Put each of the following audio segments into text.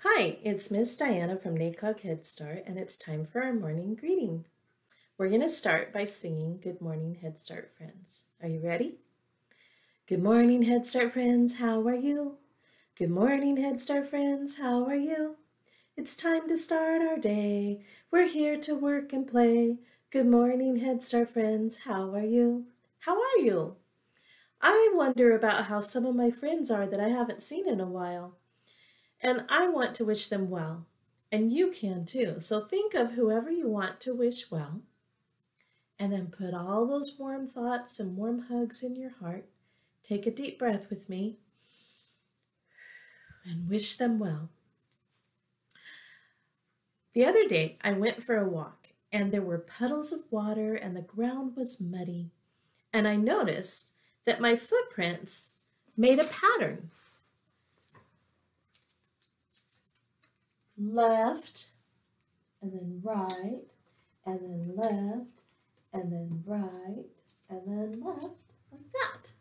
Hi, it's Miss Diana from NACOG Head Start, and it's time for our morning greeting. We're going to start by singing Good Morning Head Start Friends. Are you ready? Good morning, Head Start friends, how are you? Good morning, Head Start friends, how are you? It's time to start our day. We're here to work and play. Good morning, Head Start friends, how are you? How are you? I wonder about how some of my friends are that I haven't seen in a while. And I want to wish them well. And you can too. So think of whoever you want to wish well. And then put all those warm thoughts and warm hugs in your heart. Take a deep breath with me and wish them well. The other day, I went for a walk and there were puddles of water and the ground was muddy. And I noticed that my footprints made a pattern. Left, and then right, and then left, and then right, and then left, like that.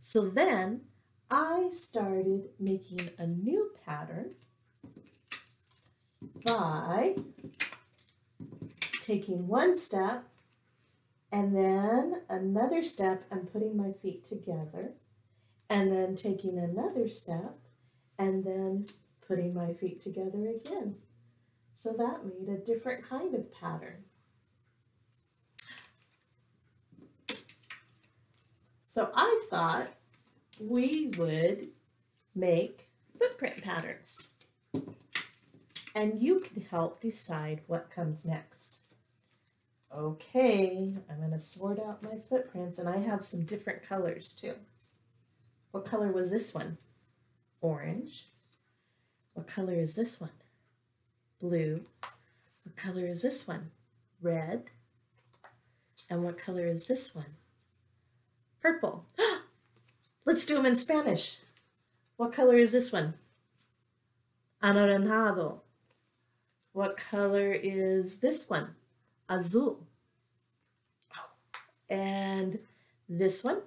So then I started making a new pattern by taking one step and then another step and putting my feet together and then taking another step and then putting my feet together again. So that made a different kind of pattern. So I thought we would make footprint patterns. And you can help decide what comes next. Okay, I'm going to sort out my footprints and I have some different colors too. What color was this one? Orange. What color is this one? Blue. What color is this one? Red. And what color is this one? Purple. Let's do them in Spanish. What color is this one? Anaranjado. What color is this one? azul. And this one,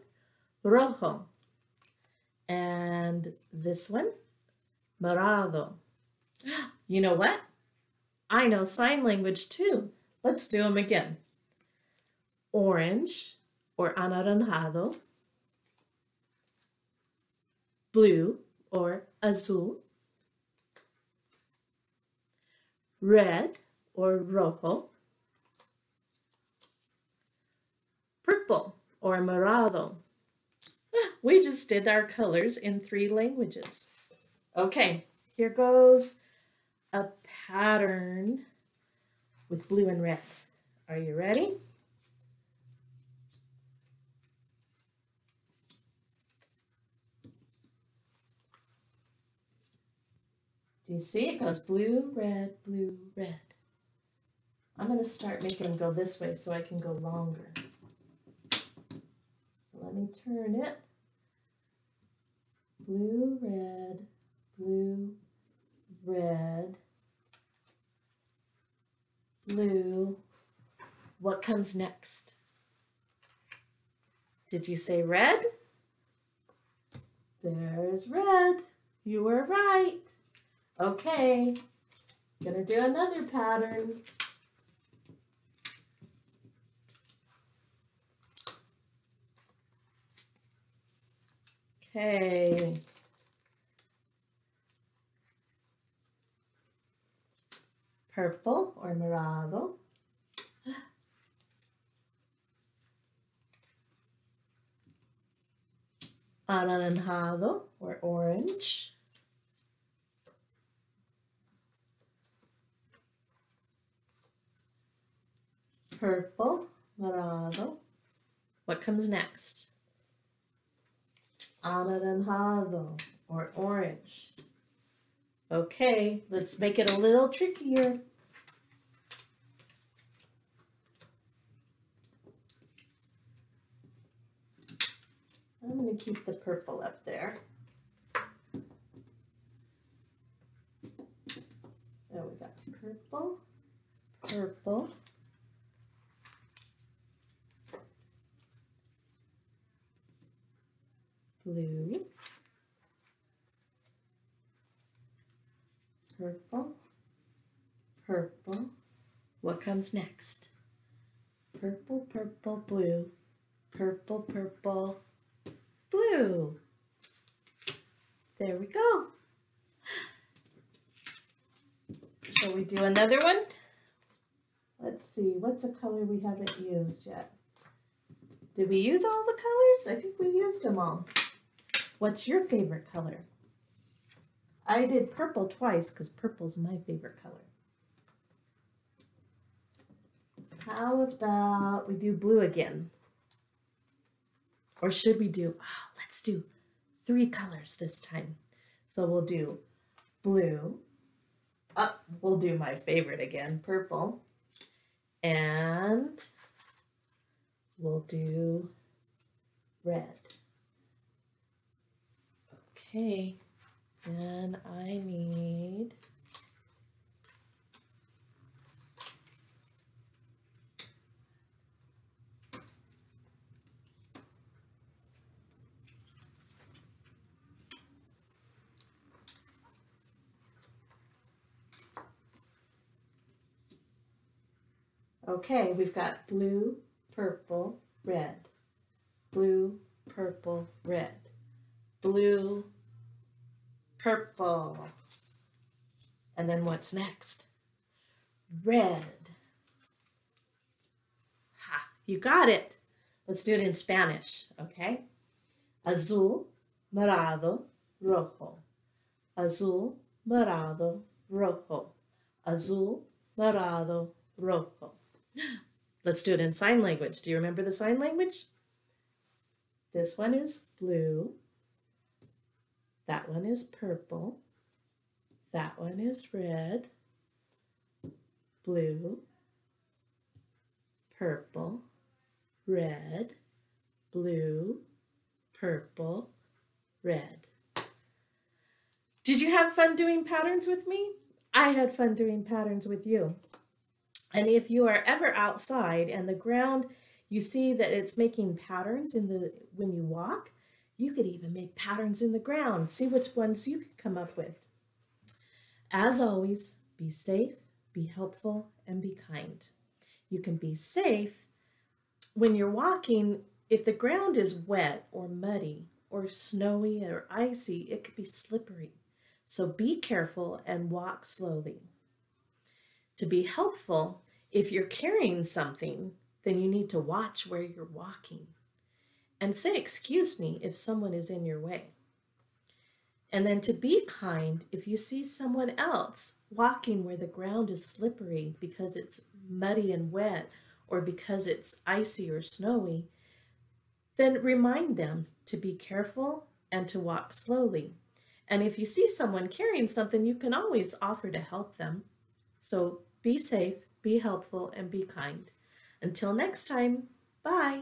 rojo. And this one, morado. You know what? I know sign language too. Let's do them again. Orange or anaranjado. Blue or azul. Red or rojo. purple or morado. We just did our colors in three languages. Okay, here goes a pattern with blue and red. Are you ready? Do you see? It goes blue, red, blue, red. I'm going to start making them go this way so I can go longer So let me turn it. Blue, red, blue, red, blue. What comes next? Did you say red? There's red. You were right. Okay, gonna do another pattern. Okay. Purple or morado. Anaranjado or orange. Purple, morado. What comes next? anaranjado or orange. Okay, let's make it a little trickier. I'm going to keep the purple up there. So we got purple, purple, blue, purple, purple. What comes next? Purple, purple, blue, purple, purple, blue. There we go. Shall we do another one? Let's see, what's a color we haven't used yet? Did we use all the colors? I think we used them all. What's your favorite color? I did purple twice because purple's my favorite color. How about we do blue again? Or should we do, oh, let's do three colors this time. So we'll do blue. Oh, we'll do my favorite again, purple. And we'll do red. Okay, then I need Okay, we've got blue, purple, red. Blue, purple, red. Blue, purple. And then what's next? Red. Ha, you got it. Let's do it in Spanish, okay? Azul, morado, rojo. Azul, morado, rojo. Azul, morado, rojo. Let's do it in sign language. Do you remember the sign language? This one is blue. That one is purple. That one is red, blue, purple, red, blue, purple, red. Did you have fun doing patterns with me? I had fun doing patterns with you. And if you are ever outside and the ground, you see that it's making patterns in the when you walk, you could even make patterns in the ground. See which ones you can come up with. As always, be safe, be helpful, and be kind. You can be safe when you're walking. If the ground is wet or muddy or snowy or icy, it could be slippery. So be careful and walk slowly. To be helpful, if you're carrying something, then you need to watch where you're walking and say, Excuse me, if someone is in your way. And then to be kind, if you see someone else walking where the ground is slippery because it's muddy and wet or because it's icy or snowy, then remind them to be careful and to walk slowly. And if you see someone carrying something, you can always offer to help them. So be safe, be helpful, and be kind. Until next time, bye.